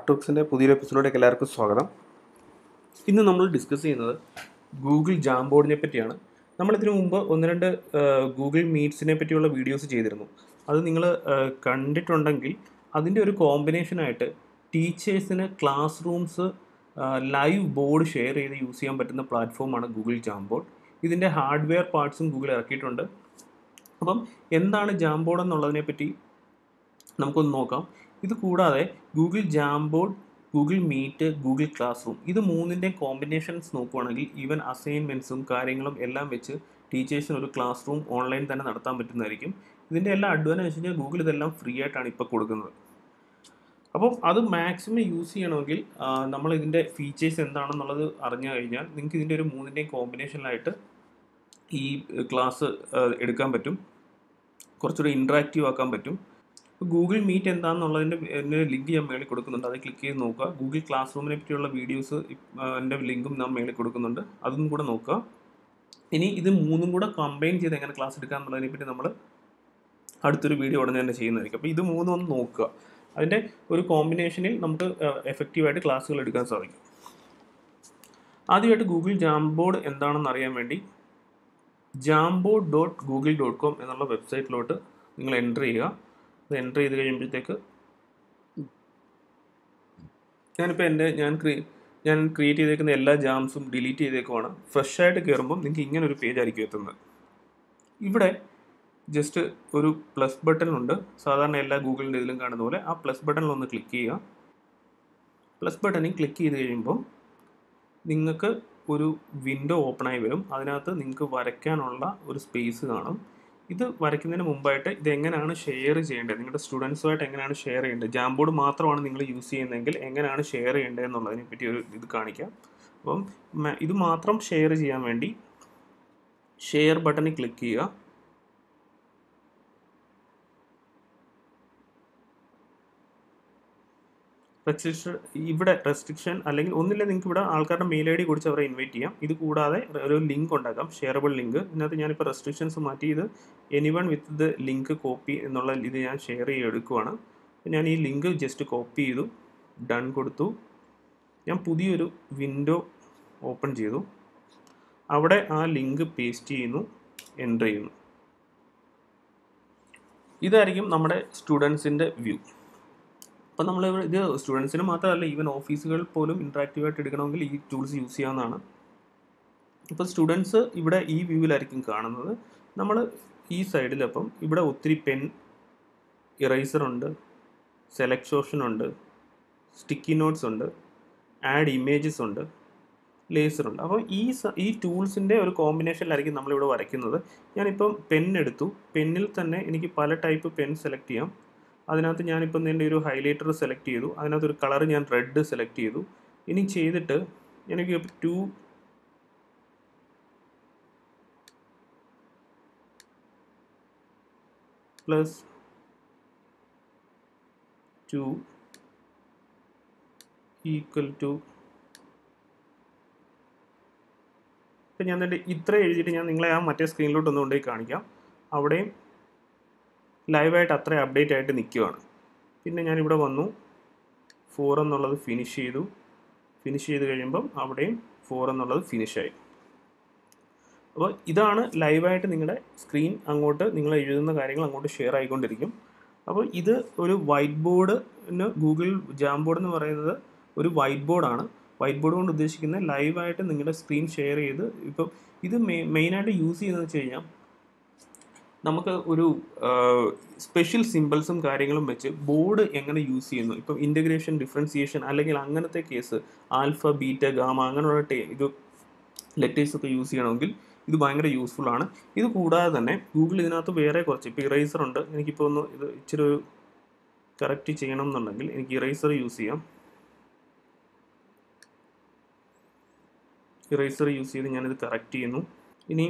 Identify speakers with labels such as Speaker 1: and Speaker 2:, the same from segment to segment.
Speaker 1: ആർട്ടോക്സിന്റെ പുതിയൊരു എപ്പിസോഡിലേക്ക് എല്ലാവർക്കും സ്വാഗതം. ഇന്ന് നമ്മൾ ഡിസ്കസ് ചെയ്യുന്നത് ഗൂഗിൾ ജാം ബോർഡിനെ പറ്റിയാണ്. നമ്മളിതിനു മുമ്പ് ഒന്ന് രണ്ട് ഗൂഗിൾ മീറ്റ്സിനെ പറ്റിയുള്ള വീഡിയോസ് ചെയ്തിരുന്നു. അത് നിങ്ങൾ കണ്ടിട്ടുണ്ടെങ്കിൽ അതിന്റെ ഒരു കോമ്പിനേഷനായിട്ട് ടീച്ചേഴ്സിന് class rooms live board share ചെയ്ത് യൂസ് ചെയ്യാൻ പറ്റുന്ന പ്ലാറ്റ്ഫോമാണ് ഗൂഗിൾ ജാം ബോർഡ് ഇതിന്റെ ഹാർഡ്വെയർ പാർട്സും ഗൂഗിൾ ഇറക്കിയിട്ടുണ്ട്. അപ്പം എന്താണ് ജാം ബോർഡ് എന്നുള്ളതിനെ പറ്റി നമുക്കൊന്ന് നോക്കാം. ഇത് കൂടാതെ Google Jamboard Google Meet Google Classroom ഇത് മൂന്നിന്റെ കോമ്പിനേഷൻസ് നോക്കുവാണെങ്കിൽ ഈവൻ അസൈൻമെന്റ്സും കാര്യങ്ങളും എല്ലാം വെച്ച് ടീച്ചേഴ്സിന് ഒരു ക്ലാസ് റൂം ഓൺലൈൻ തന്നെ നടത്താൻ പറ്റുന്നതായിരിക്കും. ഇതിന്റെ എല്ലാ അഡ്വാന്റേജ് വെച്ച് കഴിഞ്ഞാൽ ഗൂഗിൾ ഇതെല്ലാം ഫ്രീ ആയിട്ടാണ് ഇപ്പോൾ കൊടുക്കുന്നത്. അപ്പം അത് മാക്സിമം യൂസ് ചെയ്യണമെങ്കിൽ നമ്മൾ ഇതിന്റെ ഫീച്ചേഴ്സ് എന്താണെന്നുള്ളത് അറിഞ്ഞു കഴിഞ്ഞാൽ നിങ്ങൾക്ക് ഇതിന്റെ ഒരു മൂന്നിന്റെയും കോമ്പിനേഷനിലായിട്ട് ഈ ക്ലാസ് എടുക്കാൻ പറ്റും. കുറച്ചുകൂടി ഇൻട്രാക്റ്റീവ് ആക്കാൻ പറ്റും. ഗൂഗിൾ മീറ്റ് എന്താണെന്നുള്ളതിന്റെ എന്റെ ലിങ്ക് ഞാൻ മേളിൽ കൊടുക്കുന്നുണ്ട്. അത് ക്ലിക്ക് ചെയ്ത് നോക്കുക. ഗൂഗിൾ ക്ലാസ് റൂമിനെ പറ്റിയുള്ള വീഡിയോസ് എന്റെ ലിങ്കും ഞാൻ മേളിൽ കൊടുക്കുന്നുണ്ട്. അതും കൂടെ നോക്കുക. ഇനി ഇത് മൂന്നും കൂടെ കമ്പൈൻ ചെയ്ത് എങ്ങനെ ക്ലാസ് എടുക്കുക എന്നുള്ളതിനെ പറ്റി നമ്മൾ അടുത്തൊരു വീഡിയോ ഉടനെ തന്നെ ചെയ്യുന്നതായിരിക്കും. അപ്പോൾ ഇത് മൂന്നും ഒന്ന് നോക്കുക. അതിന്റെ ഒരു കോമ്പിനേഷനിൽ നമുക്ക് എഫക്റ്റീവായിട്ട് ക്ലാസ്സുകൾ എടുക്കാൻ സാധിക്കും. ആദ്യമായിട്ട് ഗൂഗിൾ ജാംബോർഡ് എന്താണെന്ന് അറിയാൻ വേണ്ടി jambo dot Google dot com എന്നുള്ള വെബ്സൈറ്റിലോട്ട് നിങ്ങൾ എന്റർ ചെയ്യുക. അത് എന്റർ ചെയ്ത് കഴിയുമ്പോഴത്തേക്ക് ഞാനിപ്പോൾ എന്റെ ഞാൻ ക്രീ ഞാൻ ക്രിയേറ്റ് ചെയ്തേക്കുന്ന എല്ലാ ജാംസും ഡിലീറ്റ് ചെയ്തേക്കുവാണ്. ഫ്രഷ് ആയിട്ട് കയറുമ്പം നിങ്ങൾക്ക് ഇങ്ങനെ ഒരു പേജ് ആയിരിക്കും എത്തുന്നത്. ഇവിടെ ജസ്റ്റ് ഒരു പ്ലസ് ബട്ടൺ ഉണ്ട്. സാധാരണ എല്ലാ ഗൂഗിളിന്റെ ഇതിലും കാണുന്ന പോലെ ആ പ്ലസ് ബട്ടണിൽ ഒന്ന് ക്ലിക്ക് ചെയ്യുക. പ്ലസ് ബട്ടണിൽ ക്ലിക്ക് ചെയ്ത് കഴിയുമ്പം നിങ്ങൾക്ക് ഒരു വിൻഡോ ഓപ്പണായി വരും. അതിനകത്ത് നിങ്ങൾക്ക് വരയ്ക്കാനുള്ള ഒരു സ്പേസ് കാണും. ഇത് വരയ്ക്കുന്നതിന് മുമ്പായിട്ട് ഇത് എങ്ങനെയാണ് ഷെയർ ചെയ്യേണ്ടത്? നിങ്ങളുടെ സ്റ്റുഡൻസുമായിട്ട് എങ്ങനെയാണ് ഷെയർ ചെയ്യേണ്ടത്? ജാംബോർഡ് മാത്രമാണ് നിങ്ങൾ യൂസ് ചെയ്യുന്നതെങ്കിൽ എങ്ങനെയാണ് ഷെയർ ചെയ്യേണ്ടത് എന്നുള്ളതിനെ പറ്റി ഒരു ഇത് കാണിക്കാം. അപ്പം ഇത് മാത്രം ഷെയർ ചെയ്യാൻ വേണ്ടി ഷെയർ ബട്ടണിൽ ക്ലിക്ക് ചെയ്യുക. റെസ്ട്രിക്ഷൻ ഇവിടെ റെസ്ട്രിക്ഷൻ അല്ലെങ്കിൽ ഒന്നില്ല നിങ്ങൾക്ക് ഇവിടെ ആൾക്കാരുടെ മെയിൽ ഐ ഡി കുറിച്ച് അവരെ ഇൻവൈറ്റ് ചെയ്യാം. ഇത് കൂടാതെ ഒരു ലിങ്ക് ഉണ്ടാക്കാം ഷെയറബിൾ ലിങ്ക് ഇതിനകത്ത് ഞാനിപ്പോൾ റെസ്ട്രിക്ഷൻസ് മാറ്റി ഇത് anyone with the link copy എന്നുള്ള ഇത് ഞാൻ ഷെയർ ചെയ്ത് എടുക്കുവാണ്. ഞാൻ ഈ ലിങ്ക് ജസ്റ്റ് കോപ്പി ചെയ്തു ഡൺ കൊടുത്തു. ഞാൻ പുതിയൊരു വിൻഡോ ഓപ്പൺ ചെയ്തു. അവിടെ ആ ലിങ്ക് പേസ്റ്റ് ചെയ്യുന്നു എന്റർ ചെയ്യുന്നു. ഇതായിരിക്കും നമ്മുടെ സ്റ്റുഡൻസിന്റെ വ്യൂ അപ്പോൾ നമ്മൾ ഇത് സ്റ്റുഡൻസിന് മാത്രമല്ല ഈവൻ ഓഫീസുകൾ പോലും ഇൻട്രാക്റ്റീവ് ആയിട്ട് എടുക്കണമെങ്കിൽ ഈ ടൂൾസ് യൂസ് ചെയ്യാവുന്നതാണ്. ഇപ്പോൾ സ്റ്റുഡൻസ് ഇവിടെ ഈ വ്യൂവിലായിരിക്കും കാണുന്നത്. നമ്മൾ ഈ സൈഡിൽ അപ്പം ഇവിടെ ഒത്തിരി പെൻ ഇറൈസർ ഉണ്ട് സെലക്ട് ഓപ്ഷൻ ഉണ്ട് സ്റ്റിക്കി നോട്ട്സ് ഉണ്ട് ആഡ് ഇമേജസ് ഉണ്ട് ലേസർ ഉണ്ട്. അപ്പോൾ ഈ ഈ ടൂൾസിന്റെ ഒരു കോമ്പിനേഷനിലായിരിക്കും നമ്മളിവിടെ വരയ്ക്കുന്നത്. ഞാനിപ്പം പെൻ എടുത്തു. പെന്നിൽ തന്നെ എനിക്ക് പല ടൈപ്പ് പെൻ സെലക്ട് ചെയ്യാം. അതിനകത്ത് ഞാനിപ്പം എന്റെ ഒരു ഹൈലൈറ്റർ സെലക്ട് ചെയ്തു. അതിനകത്ത് ഒരു കളർ ഞാൻ റെഡ് സെലക്ട് ചെയ്തു. ഇനി ചെയ്തിട്ട് എനിക്ക് two plus two equal to ഇപ്പം ഞാൻ എന്റെ ഇത്ര എഴുതിയിട്ട് ഞാൻ നിങ്ങളെ ആ മറ്റേ സ്ക്രീനിലോട്ട് ഒന്ന് കൊണ്ടുപോയി കാണിക്കാം. അവിടെയും ലൈവായിട്ട് അത്ര അപ്ഡേറ്റ് ആയിട്ട് നിൽക്കുകയാണ് പിന്നെ ഞാനിവിടെ വന്നു. ഫോർ എന്നുള്ളത് ഫിനിഷ് ചെയ്തു. ഫിനിഷ് ചെയ്ത് കഴിയുമ്പം അവിടെയും ഫോർ എന്നുള്ളത് ഫിനിഷായി അപ്പോൾ ഇതാണ് ലൈവായിട്ട് നിങ്ങളുടെ സ്ക്രീൻ അങ്ങോട്ട് നിങ്ങൾ എഴുതുന്ന കാര്യങ്ങൾ അങ്ങോട്ട് ഷെയർ ആയിക്കൊണ്ടിരിക്കും. അപ്പോൾ ഇത് ഒരു വൈറ്റ് ബോർഡിന് ഗൂഗിൾ ജാം ബോർഡ് എന്ന് പറയുന്നത് ഒരു വൈറ്റ് ബോർഡാണ് വൈറ്റ് ബോർഡ് കൊണ്ട് ഉദ്ദേശിക്കുന്നത് ലൈവായിട്ട് നിങ്ങളുടെ സ്ക്രീൻ ഷെയർ ചെയ്ത് ഇപ്പം ഇത് മെയിനായിട്ട് യൂസ് ചെയ്യുന്നത് വെച്ച് കഴിഞ്ഞാൽ നമുക്ക് ഒരു സ്പെഷ്യൽ സിമ്പിൾസും കാര്യങ്ങളും വെച്ച് ബോർഡ് എങ്ങനെ യൂസ് ചെയ്യുന്നു? ഇപ്പം ഇന്റഗ്രേഷൻ ഡിഫറൻസിയേഷൻ അല്ലെങ്കിൽ അങ്ങനത്തെ കേസ് ആൽഫ ബീറ്റ ഗാമ അങ്ങനെയുള്ള ടേ ഇത് ലെറ്റേഴ്സൊക്കെ യൂസ് ചെയ്യണമെങ്കിൽ ഇത് ഭയങ്കര യൂസ്ഫുൾ ആണ്. ഇത് കൂടാതെ തന്നെ ഗൂഗിൾ ഇതിനകത്ത് വേറെ കുറച്ച് ഇപ്പോൾ ഇറൈസർ ഉണ്ട്. എനിക്കിപ്പോൾ ഒന്ന് ഇത് ഇച്ചിരി കറക്റ്റ് ചെയ്യണം എന്നുണ്ടെങ്കിൽ എനിക്ക് ഇറൈസർ യൂസ് ചെയ്യാം. ഇറൈസർ യൂസ് ചെയ്ത് ഞാനിത് കറക്റ്റ് ചെയ്യുന്നു. ഇനി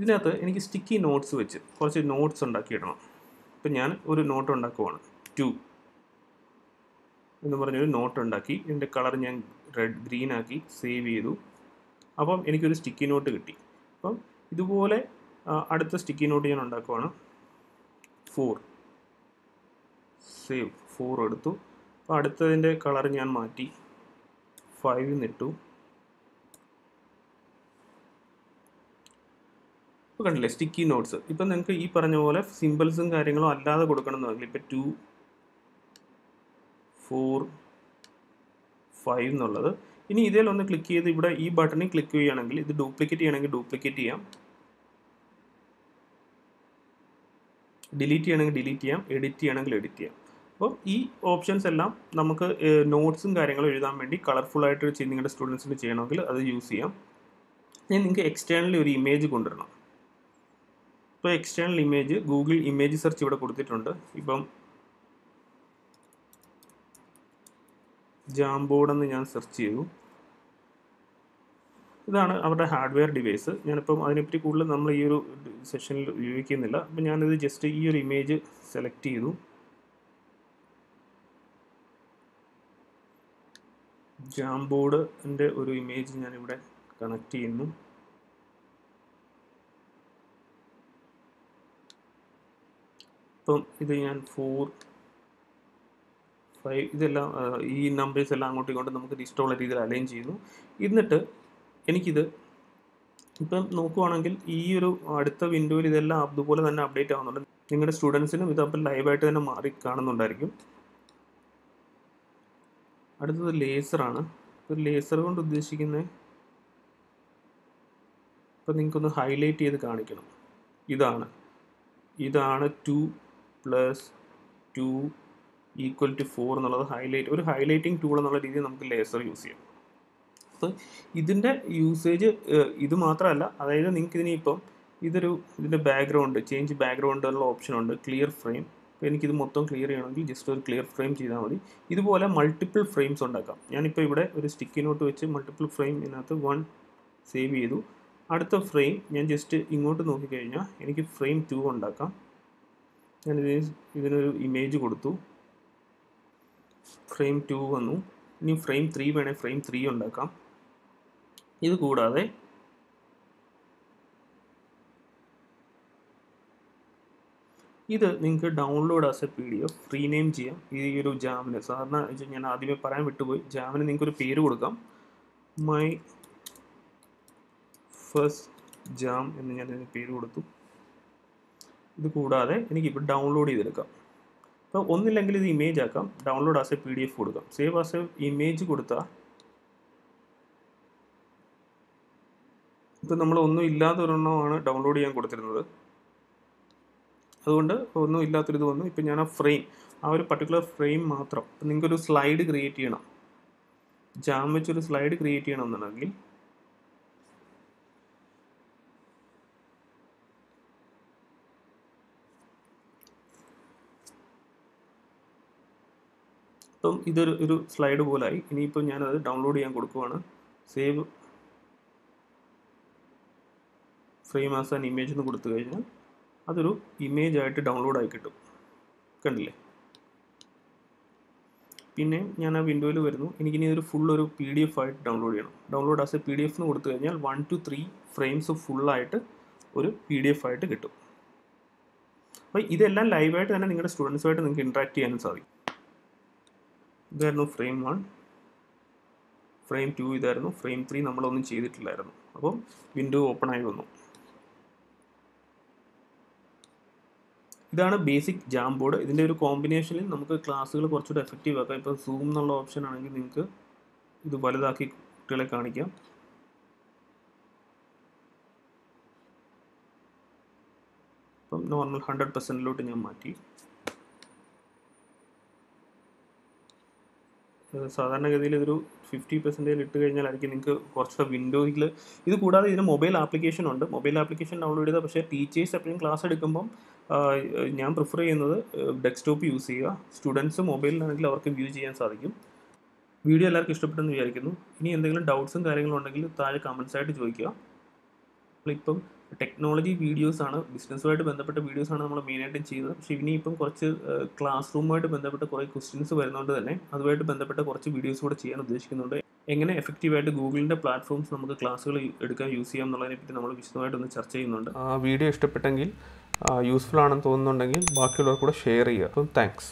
Speaker 1: ഇതിനകത്ത് എനിക്ക് സ്റ്റിക്കി നോട്ട്സ് വെച്ച് കുറച്ച് നോട്ട്സ് ഉണ്ടാക്കിയിടണം ഇപ്പം ഞാൻ ഒരു നോട്ട് ഉണ്ടാക്കുവാണ്. ടു എന്ന് പറഞ്ഞൊരു നോട്ട് ഉണ്ടാക്കി ഇതിന്റെ കളർ ഞാൻ റെഡ് ഗ്രീൻ ആക്കി സേവ് ചെയ്തു. അപ്പം എനിക്കൊരു സ്റ്റിക്കി നോട്ട് കിട്ടി. അപ്പം ഇതുപോലെ അടുത്ത സ്റ്റിക്കി നോട്ട് ഞാൻ ഉണ്ടാക്കുവാണ്. ഫോർ സേവ് ഫോർ എടുത്തു. അപ്പോൾ അടുത്തതിന്റെ കളർ ഞാൻ മാറ്റി. ഫൈവ് നിട്ടു ഇപ്പോൾ കണ്ടില്ലേ സ്റ്റിക്കി നോട്ട്സ് ഇപ്പം നിങ്ങൾക്ക് ഈ പറഞ്ഞ പോലെ സിമ്പിൾസും കാര്യങ്ങളും അല്ലാതെ കൊടുക്കണമെന്നുണ്ടെങ്കിൽ ഇപ്പോൾ ടു ഫോർ ഫൈവ് എന്നുള്ളത്. ഇനി ഇതിൽ ഒന്ന് ക്ലിക്ക് ചെയ്ത് ഇവിടെ ഈ ബട്ടണിൽ ക്ലിക്ക് ചെയ്യുകയാണെങ്കിൽ ഇത് ഡ്യൂപ്ലിക്കേറ്റ് ചെയ്യണമെങ്കിൽ ഡ്യൂപ്ലിക്കേറ്റ് ചെയ്യാം. ഡിലീറ്റ് ചെയ്യണമെങ്കിൽ ഡിലീറ്റ് ചെയ്യാം. എഡിറ്റ് ചെയ്യണമെങ്കിൽ എഡിറ്റ് ചെയ്യാം. അപ്പോൾ ഈ ഓപ്ഷൻസ് എല്ലാം നമുക്ക് നോട്ട്സും കാര്യങ്ങളും എഴുതാൻ വേണ്ടി കളർഫുൾ ആയിട്ട് നിങ്ങളുടെ സ്റ്റുഡൻസിന് ചെയ്യണമെങ്കിൽ അത് യൂസ് ചെയ്യാം. ഇനി നിങ്ങൾക്ക് എക്സ്റ്റേണലി ഒരു ഇമേജ് കൊണ്ടുവരണം. ഇപ്പോൾ external image Google image search ഇവിടെ കൊടുത്തിട്ടുണ്ട്. ഇപ്പം ജാംബോർഡ് എന്ന് ഞാൻ സെർച്ച് ചെയ്തു. ഇതാണ് അവരുടെ ഹാർഡ്വെയർ ഡിവൈസ് ഞാനിപ്പം അതിനെപ്പറ്റി കൂടുതൽ നമ്മൾ ഈ ഒരു സെഷനിൽ ഉപയോഗിക്കുന്നില്ല. അപ്പം ഞാനിത് ജസ്റ്റ് ഈ ഒരു ഇമേജ് സെലക്ട് ചെയ്തു. ജാംബോർഡിന്റെ ഒരു ഇമേജ് ഞാനിവിടെ കണക്ട് ചെയ്യുന്നു. ഇപ്പം ഇത് ഞാൻ ഫോർ ഫൈവ് ഇതെല്ലാം ഈ നമ്പേഴ്സ് എല്ലാം അങ്ങോട്ടും ഇങ്ങോട്ടും നമുക്ക് ഇഷ്ടമുള്ള രീതിയിൽ അലൈൻ ചെയ്യുന്നു. എന്നിട്ട് എനിക്കിത് ഇപ്പം നോക്കുവാണെങ്കിൽ ഈ ഒരു അടുത്ത വിൻഡോയിൽ ഇതെല്ലാം അതുപോലെ തന്നെ അപ്ഡേറ്റ് ആവുന്നുണ്ട്. നിങ്ങളുടെ സ്റ്റുഡൻസിനും ഇത് അപ്പം ലൈവായിട്ട് തന്നെ മാറി കാണുന്നുണ്ടായിരിക്കും. അടുത്തത് ലേസറാണ് ഒരു ലേസർ കൊണ്ട് ഉദ്ദേശിക്കുന്നത് ഇപ്പം നിങ്ങൾക്കൊന്ന് ഹൈലൈറ്റ് ചെയ്ത് കാണിക്കണം. ഇതാണ്. ഇതാണ് two plus two equal to four എന്നുള്ളത് ഹൈലൈറ്റ് ഒരു ഹൈലൈറ്റിംഗ് ടൂൾ എന്നുള്ള രീതിയിൽ നമുക്ക് ലേസർ യൂസ് ചെയ്യാം. അപ്പോൾ ഇതിന്റെ യൂസേജ് ഇത് മാത്രമല്ല അതായത് നിങ്ങൾക്ക് ഇതിനിപ്പം ഇതൊരു ഇതിന്റെ ബാക്ക്ഗ്രൗണ്ട് ചേഞ്ച് ബാക്ക്ഗ്രൗണ്ട് ഉള്ള ഓപ്ഷൻ ഉണ്ട് ക്ലിയർ ഫ്രെയിം അപ്പോൾ എനിക്കിത് മൊത്തം ക്ലിയർ ചെയ്യണമെങ്കിൽ ജസ്റ്റ് ഒരു ക്ലിയർ ഫ്രെയിം ചെയ്താൽ മതി. ഇതുപോലെ മൾട്ടിപ്പിൾ ഫ്രെയിംസ് ഉണ്ടാക്കാം. ഞാനിപ്പോൾ ഇവിടെ ഒരു സ്റ്റിക്കി നോട്ട് വെച്ച് മൾട്ടിപ്പിൾ ഫ്രെയിം ഇതിനകത്ത് വൺ സേവ് ചെയ്തു. അടുത്ത ഫ്രെയിം ഞാൻ ജസ്റ്റ് ഇങ്ങോട്ട് നോക്കിക്കഴിഞ്ഞാൽ എനിക്ക് ഫ്രെയിം ടു ഉണ്ടാക്കാം. ഞാനിത് ഇതിനൊരു ഇമേജ് കൊടുത്തു. ഫ്രെയിം ടു വന്നു. ഇനി ഫ്രെയിം ത്രീ വേണേൽ ഫ്രെയിം ത്രീ ഉണ്ടാക്കാം. ഇത് കൂടാതെ ഇത് നിങ്ങൾക്ക് download as a P D F rename ചെയ്യാം. ഈ ഒരു ജാമിന്. സാധാരണ ഞാൻ ആദ്യമേ പറയാൻ വിട്ടുപോയി. ജാമിന് നിങ്ങൾക്ക് ഒരു പേര് കൊടുക്കാം. മൈ ഫസ്റ്റ് ജാം എന്ന് ഞാൻ പേര് കൊടുത്തു. ഇത് കൂടാതെ എനിക്ക് ഇപ്പോൾ ഡൗൺലോഡ് ചെയ്തെടുക്കാം. അപ്പോൾ ഒന്നില്ലെങ്കിൽ ഇത് ഇമേജ് ആക്കാം. Download as a P D F കൊടുക്കാം. സേവ് ആസ് എ ഇമേജ് കൊടുത്താൽ ഇപ്പം നമ്മൾ ഒന്നും ഇല്ലാത്ത ഒരെണ്ണമാണ് ഡൗൺലോഡ് ചെയ്യാൻ കൊടുത്തിരുന്നത്. അതുകൊണ്ട് ഒന്നും ഇല്ലാത്തൊരിത് വന്നു. ഇപ്പം ഞാൻ ആ ഫ്രെയിം ആ ഒരു പർട്ടിക്കുലർ ഫ്രെയിം മാത്രം നിങ്ങൾക്കൊരു സ്ലൈഡ് ക്രിയേറ്റ് ചെയ്യണം. ജാം വെച്ചൊരു സ്ലൈഡ് ക്രിയേറ്റ് ചെയ്യണമെന്നുണ്ടെങ്കിൽ ഇപ്പം ഇതൊരു ഒരു സ്ലൈഡ് പോലായി. ഇനിയിപ്പോൾ ഞാനത് ഡൗൺലോഡ് ചെയ്യാൻ കൊടുക്കുവാണ്. Save frame as an image എന്ന് കൊടുത്തു കഴിഞ്ഞാൽ അതൊരു ഇമേജ് ആയിട്ട് ഡൗൺലോഡ് ആയി കിട്ടും. കണ്ടില്ലേ? പിന്നെ ഞാൻ ആ വിൻഡോയിൽ വരുന്നു. എനിക്കിനി ഒരു ഫുൾ ഒരു പി ഡി എഫ് ആയിട്ട് ഡൗൺലോഡ് ചെയ്യണം. Download as a P D F എന്ന് കൊടുത്തു കഴിഞ്ഞാൽ വൺ ടു ത്രീ ഫ്രെയിംസ് ഫുള്ളായിട്ട് ഒരു പി ഡി എഫ് ആയിട്ട് കിട്ടും. അപ്പോൾ ഇതെല്ലാം ലൈവായിട്ട് തന്നെ നിങ്ങളുടെ സ്റ്റുഡൻസുമായിട്ട് നിങ്ങൾക്ക് ഇൻട്രാക്ട് ചെയ്യാനും സാധിക്കും. ഇതായിരുന്നു ഫ്രെയിം വൺ ഫ്രെയിം ടു ഇതായിരുന്നു. ഫ്രെയിം ത്രീ നമ്മളൊന്നും ചെയ്തിട്ടില്ലായിരുന്നു. അപ്പം വിൻഡോ ഓപ്പൺ ആയി വന്നു. ഇതാണ് ബേസിക് ജാം ബോർഡ് ഇതിന്റെ ഒരു കോമ്പിനേഷനിൽ നമുക്ക് ക്ലാസ്സുകൾ കുറച്ചുകൂടെ എഫക്റ്റീവ് ആക്കാം. ഇപ്പോൾ സൂം എന്നുള്ള ഓപ്ഷൻ ആണെങ്കിൽ നിങ്ങൾക്ക് ഇത് വലുതാക്കി കുട്ടികളെ കാണിക്കാം. ഇപ്പം നോർമൽ ഹൺഡ്രഡ് പെർസെന്റിലോട്ട് ഞാൻ മാറ്റി. സാധാരണഗതിയിൽ ഇതൊരു ഫിഫ്റ്റി പെർസെന്റേജ് ഇട്ട് കഴിഞ്ഞാൽ കഴിഞ്ഞാലായിരിക്കും നിങ്ങൾക്ക് കുറച്ചുകൂടെ വിൻഡോയിൽ ഇത് കൂടാതെ ഇതിന് മൊബൈൽ ആപ്ലിക്കേഷൻ ഉണ്ട്. മൊബൈൽ ആപ്ലിക്കേഷൻ ഡൗൺലോഡ് ചെയ്താൽ പക്ഷേ ടീച്ചേഴ്സ് എപ്പോഴും ക്ലാസ് എടുക്കുമ്പം ഞാൻ പ്രിഫർ ചെയ്യുന്നത് ഡെസ്ക്ടോപ്പ് യൂസ് ചെയ്യുക. സ്റ്റുഡൻസ് മൊബൈലിലാണെങ്കിൽ അവർക്ക് വ്യൂ ചെയ്യാൻ സാധിക്കും. വീഡിയോ എല്ലാവർക്കും ഇഷ്ടപ്പെട്ടെന്ന് വിചാരിക്കുന്നു. ഇനി എന്തെങ്കിലും ഡൗട്ട്സും കാര്യങ്ങളും ഉണ്ടെങ്കിൽ താഴെ കമൻസ് ആയിട്ട് ചോദിക്കുക. നമ്മളിപ്പം ടെക്നോളജി വീഡിയോസ് ആണ് ബിസിനസ്സുമായിട്ട് ബന്ധപ്പെട്ട വീഡിയോസ് ആണ് നമ്മൾ മെയിനായിട്ടും ചെയ്യുന്നത്. പക്ഷേ ഇനിയിപ്പം കുറച്ച് ക്ലാസ് റൂമുമായിട്ട് ബന്ധപ്പെട്ട കുറേ ക്വസ്റ്റ്യൻസ് വരുന്നതുകൊണ്ട് തന്നെ അതുമായിട്ട് ബന്ധപ്പെട്ട കുറച്ച് വീഡിയോസ് കൂടെ ചെയ്യാൻ ഉദ്ദേശിക്കുന്നുണ്ട്. എങ്ങനെ എഫക്റ്റീവായിട്ട് ഗൂഗിളിന്റെ പ്ലാറ്റ്ഫോംസ് നമുക്ക് ക്ലാസ്സുകൾ എടുക്കാൻ യൂസ് ചെയ്യാം എന്നുള്ളതിനെ പറ്റി നമ്മൾ വിശദമായിട്ടൊന്ന് ചർച്ച ചെയ്യുന്നുണ്ട്. ആ വീഡിയോ ഇഷ്ടപ്പെട്ടെങ്കിൽ യൂസ്ഫുൾ ആണെന്ന് തോന്നുന്നുണ്ടെങ്കിൽ ബാക്കിയുള്ളവർ കൂടെ ഷെയർ ചെയ്യുക. അപ്പം താങ്ക്സ്